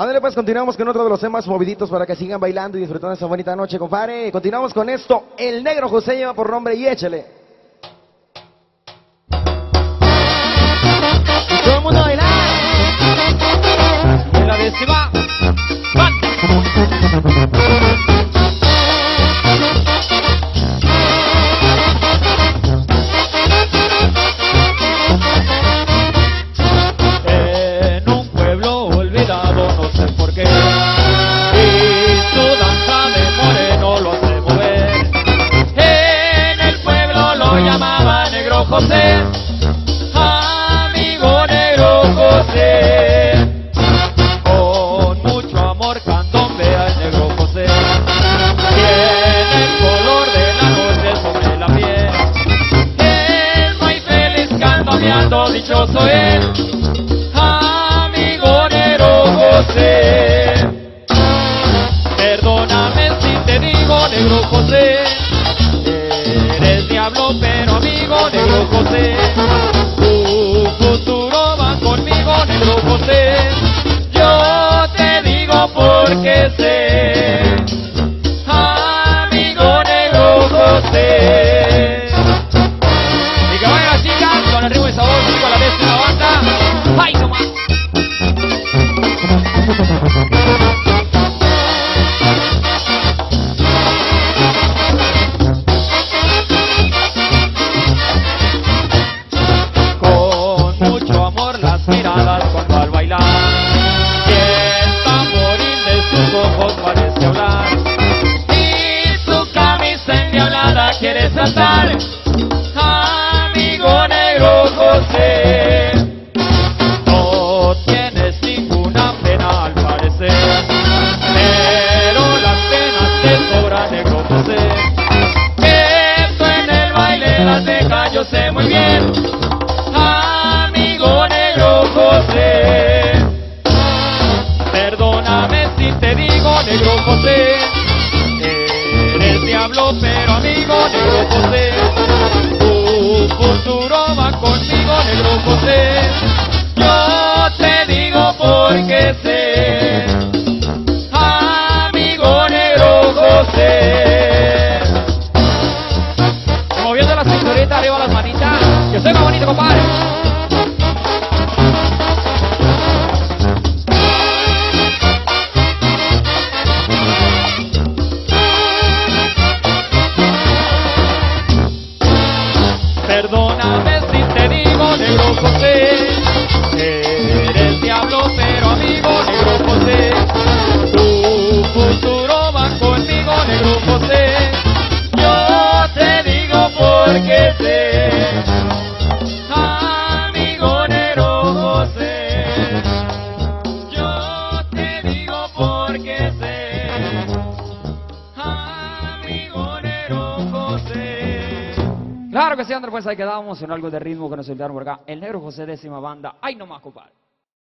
Ándale, pues continuamos con otro de los temas moviditos para que sigan bailando y disfrutando esta bonita noche, compadre. Continuamos con esto. El negro José lleva por nombre y échale. José. Amigo Negro José. Con mucho amor candombea el Negro José. Tiene el color de la noche sobre la piel. Es muy feliz candombeando, dichoso él. Amigo Negro José. Perdóname si te digo, Negro José. Pero amigo, Negro José. Tu futuro va conmigo, Negro José. Yo te digo porque sé. Camisa endiablada quiere saltar. Amigo negro José No tienes ninguna pena al parecer Pero las penas te sobran negro José. Eso en el baile las deja yo sé muy bien. Amigo negro José Perdóname si te digo negro José Pero amigo negro José Tu futuro va conmigo negro José Yo te digo porque sé Amigo negro José Moviendo la cinturita, arriba las manitas. Que soy más bonito, compadre. Negro José. Eres diablo, pero amigo, negro José. Tu futuro va conmigo, negro José. Yo te digo porque sé. Claro que sí, Andrés, pues ahí quedamos en algo de ritmo que nos soltaron por acá. El negro José, décima banda. ¡Ay, no más, compadre!